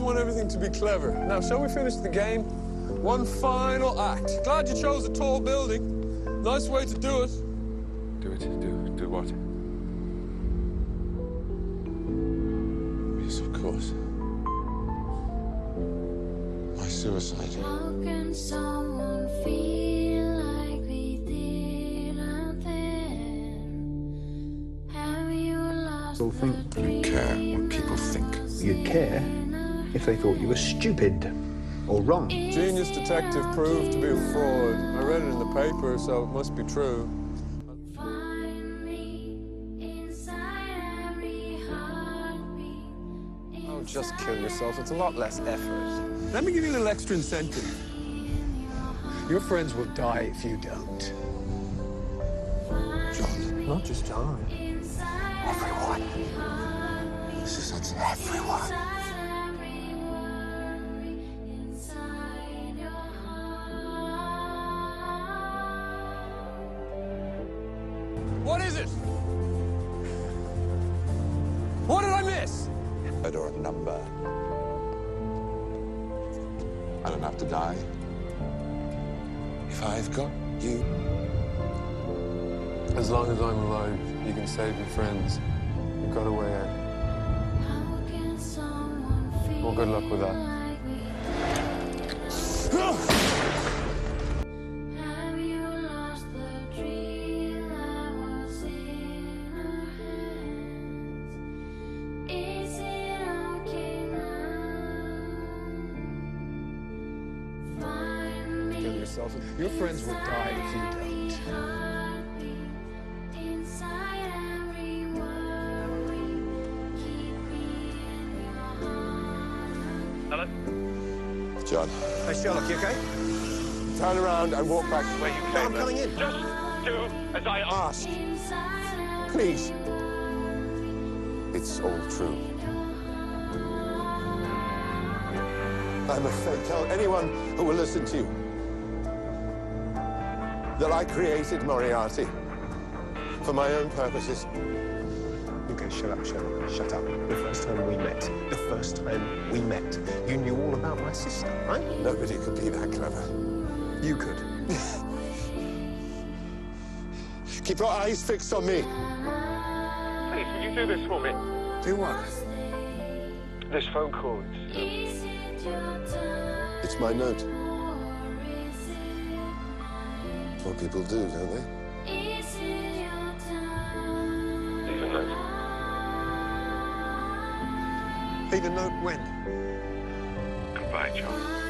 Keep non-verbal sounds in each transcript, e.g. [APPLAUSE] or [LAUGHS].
everything to be clever. Now, shall we finish the game? One final act. Glad you chose a tall building. Nice way to do it. Do it. Do do what? Yes, of course. My suicide. How can someone feel like we didn't then? Have you lost People think the dream care what people think. you'd care if they thought you were stupid or wrong. Genius detective proved to be a fraud. I read it in the paper, so it must be true. Find me inside every heartbeat. Oh, just kill yourself. It's a lot less effort. Let me give you a little extra incentive. Your friends will die if you don't. John. Not just John. Everyone. This is it's everyone. What is it? What did I miss? Or a number. I don't have to die. If I've got you. As long as I'm alive, you can save your friends. You've got a way out. Well, good luck with that. Kill me yourself. Your friends will die if you don't. heartbeat inside every worry. Keep me in your heart. John. Hey, Sherlock, you okay? Turn around and walk back. where you No, came I'm coming in. Just do as I ask. Ask. Inside every Please. It's all true. I'm afraid tell anyone who will listen to you that I created Moriarty for my own purposes. Okay, shut up, shut up, Shut up. The first time we met, the first time we met, you knew all about my sister, right? Nobody could be that clever. You could. [LAUGHS] Keep your eyes fixed on me. Please, will you do this for me? Do what? This phone call. It's, um, Is it your time It's my note. Or is it It's what people do, don't they? Is it your time? leave a note. Leave a note when? Goodbye, John.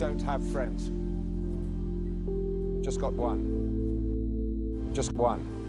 Don't have friends. Just got one. Just one.